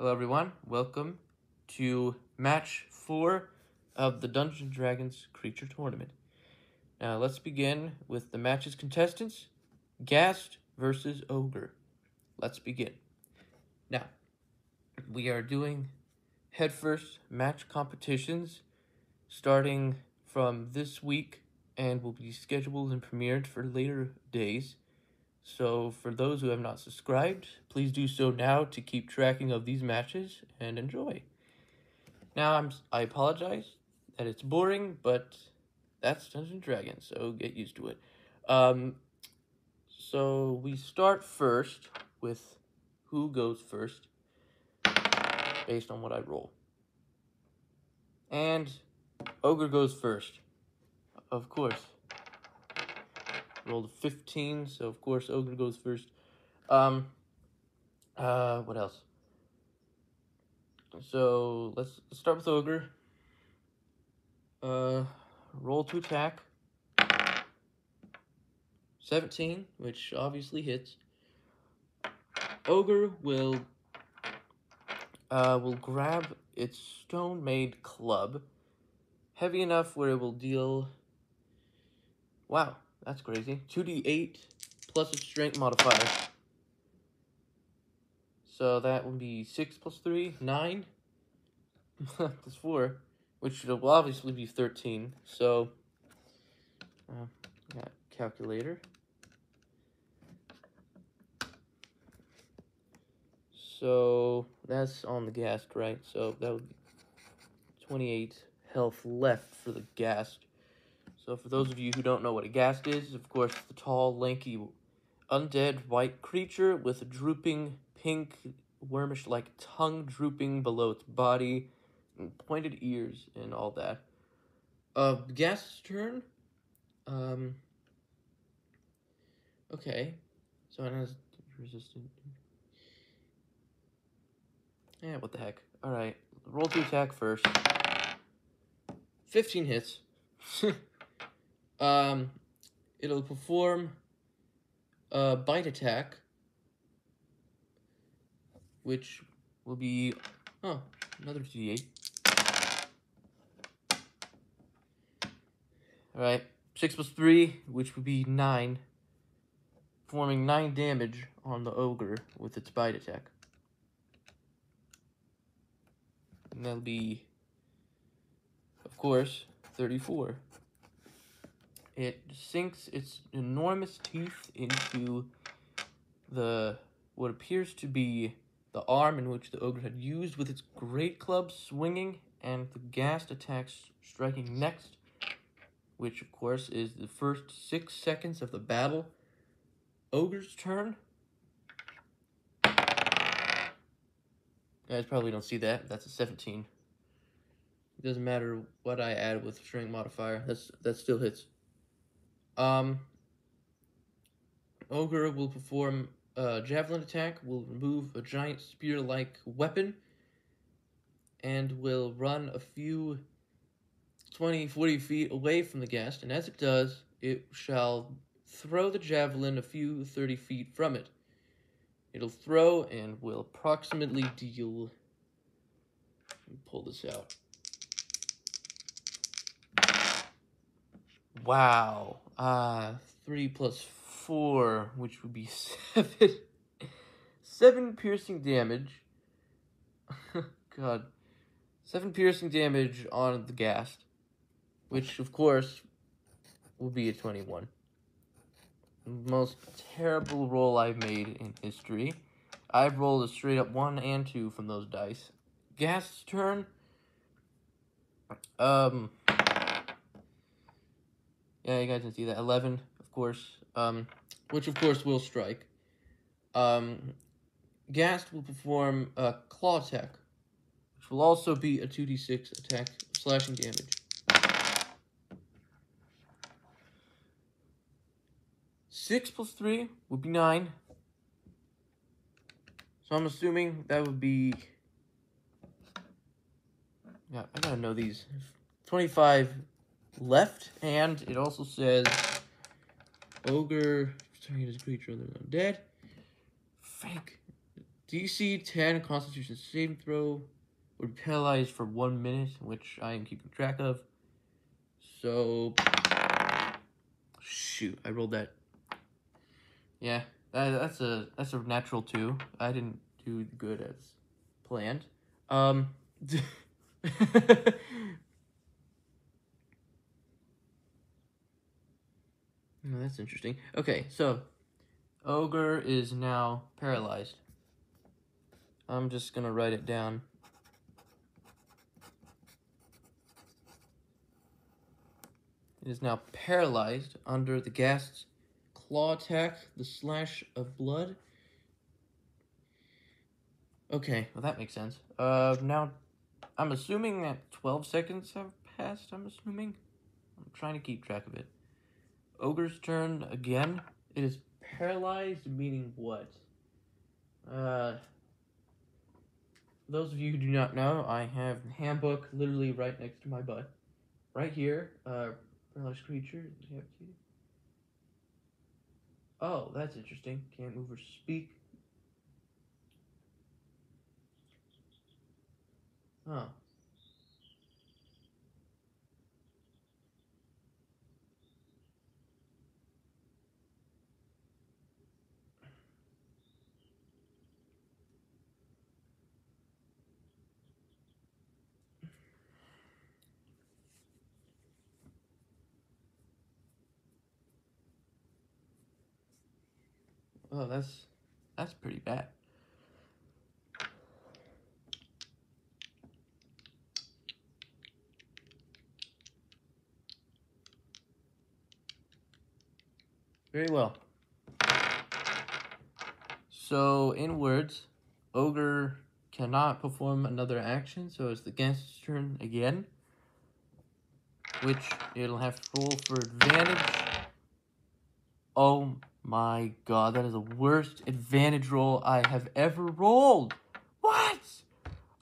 Hello, everyone. Welcome to match four of the Dungeons Dragons Creature Tournament. Now, let's begin with the match's contestants Ghast versus Ogre. Let's begin. Now, we are doing head first match competitions starting from this week and will be scheduled and premiered for later days. So, for those who have not subscribed, please do so now to keep tracking of these matches and enjoy. Now, I'm I apologize that it's boring, but that's Dungeons Dragons, so get used to it. Um, so we start first with who goes first, based on what I roll. And Ogre goes first, of course. Rolled a 15, so of course Ogre goes first. Um, uh, what else? So let's, start with Ogre. Uh, roll to attack. 17, which obviously hits. Ogre will uh, will grab its stone-made club, heavy enough where it will deal. Wow, that's crazy. 2d8 plus its strength modifier. So that would be 6 plus 3, 9. plus 4, which will obviously be 13. So, uh, got calculator. So, that's on the ghast, right? So, that would be 28 health left for the ghast. So, for those of you who don't know what a ghast is, of course, the tall, lanky, undead white creature with a drooping pink, wormish like tongue drooping below its body, and pointed ears, and all that. Uh, ghast's turn. Um, okay. So it has resistant. Yeah, what the heck. Alright, roll to attack first. 15 hits. um, it'll perform a bite attack, which will be, oh, another d8. Alright, 6 plus 3, which would be 9, forming 9 damage on the ogre with its bite attack. And that'll be, of course, 34. It sinks its enormous teeth into the what appears to be the arm in which the ogre had used with its great club swinging, and the ghast attacks striking next, which of course is the first six seconds of the battle. Ogre's turn. You guys probably don't see that. That's a 17. It doesn't matter what I add with the strength modifier. That's that still hits. Um Ogre will perform a javelin attack, will remove a giant spear-like weapon, and will run a few 20, 40 feet away from the ghast, and as it does, it shall throw the javelin a few 30 feet from it. It'll throw and will approximately deal. pull this out. Wow. Uh, 3 plus 4, which would be 7. 7 piercing damage. God. 7 piercing damage on the ghast. Which, of course, will be a 21 most terrible roll I've made in history. I've rolled a straight up 1 and 2 from those dice. Ghast's turn. Um. Yeah, you guys can see that. 11, of course. Um, which, of course, will strike. Um, Ghast will perform a claw attack, which will also be a 2d6 attack slashing damage. Six plus three would be nine. So I'm assuming that would be. Yeah, I gotta know these. 25 left, and it also says Ogre. Target is creature other than dead. Fake. DC 10 Constitution saving throw would be for one minute, which I am keeping track of. So, shoot, I rolled that. Yeah, that, that's a that's a natural two. I didn't do good as planned. Um. Oh, that's interesting. Okay, so Ogre is now paralyzed. I'm just gonna write it down. It is now paralyzed under the ghast's claw attack, the slash of blood. Okay, well that makes sense. Uh, now, I'm assuming that 12 seconds have passed, I'm assuming. I'm trying to keep track of it. Ogre's turn again. It is paralyzed, meaning what? Uh, those of you who do not know, I have handbook literally right next to my butt. Right here, uh, paralyzed creature. Oh, that's interesting. Can't move or speak. Huh. Oh, that's that's pretty bad. Very well. So, in words, Ogre cannot perform another action, so it's the ghast's turn again. Which it'll have to roll for advantage. Oh my god, that is the worst advantage roll I have ever rolled. What?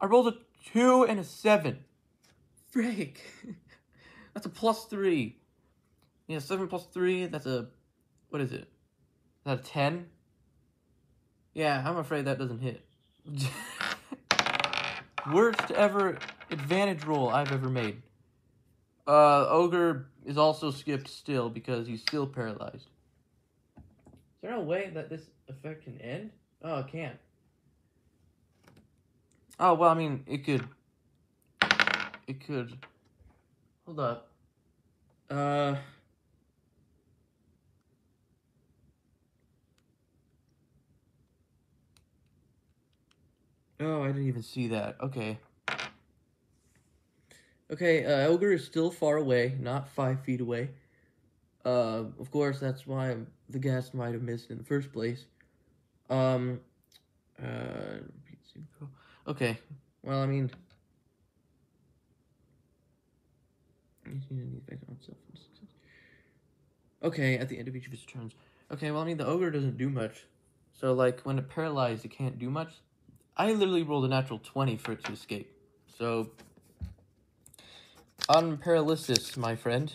I rolled a 2 and a 7. Frick. That's a plus 3. Yeah, 7 plus 3, that's a... What is it? Is that a 10? Yeah, I'm afraid that doesn't hit. worst ever advantage roll I've ever made. Uh, Ogre is also skipped still because he's still paralyzed. Is there a way that this effect can end? Oh, it can't. Oh, well, I mean, it could... It could... Hold up. Uh... Oh, I didn't even see that. Okay. Okay, uh, Ogre is still far away, not five feet away. Uh, of course, that's why the ghast might have missed in the first place. Um, uh, okay, well, I mean, okay, at the end of each of his turns. Okay, well, I mean, the ogre doesn't do much. So, like, when it paralyzed, it can't do much. I literally rolled a natural 20 for it to escape. So, on paralysis, my friend.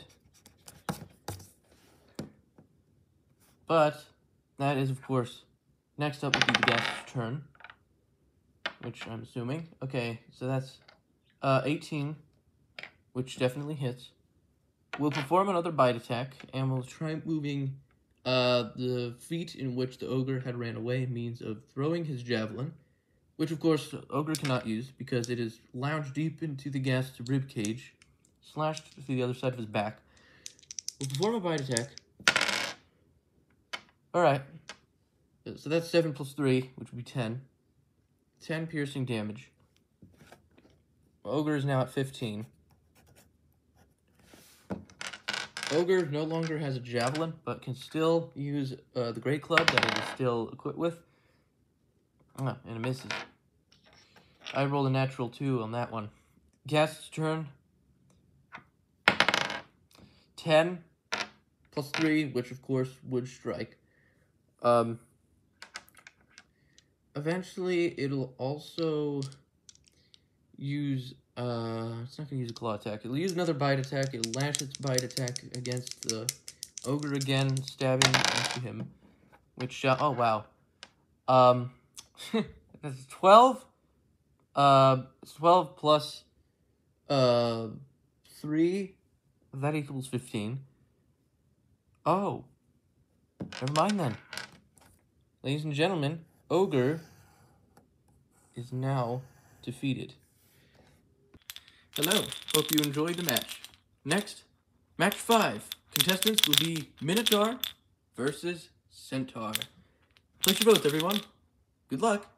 But that is, of course, next up would be the ghast's turn, which I'm assuming. Okay, so that's uh, 18, which definitely hits. We'll perform another bite attack, and we'll try moving uh, the feet in which the ogre had ran away means of throwing his javelin, which of course ogre cannot use because it is lounged deep into the ghast's rib cage, slashed through the other side of his back. We'll perform a bite attack, Alright. So that's 7 plus 3, which would be 10. 10 piercing damage. Ogre is now at 15. Ogre no longer has a javelin, but can still use uh, the great club that it is still equipped with. Oh, and it misses. I rolled a natural 2 on that one. Ghast's turn. 10 plus 3, which of course would strike. Um, eventually, it'll also use, uh, it's not going to use a claw attack. It'll use another bite attack. It'll lash its bite attack against the ogre again, stabbing into him. Which, uh, oh, wow. Um, That's 12. Uh, 12 plus uh, 3. That equals 15. Oh. Never mind then. Ladies and gentlemen, Ogre is now defeated. Hello, hope you enjoyed the match. Next, match 5. Contestants will be Minotaur versus Centaur. Place your votes, everyone. Good luck.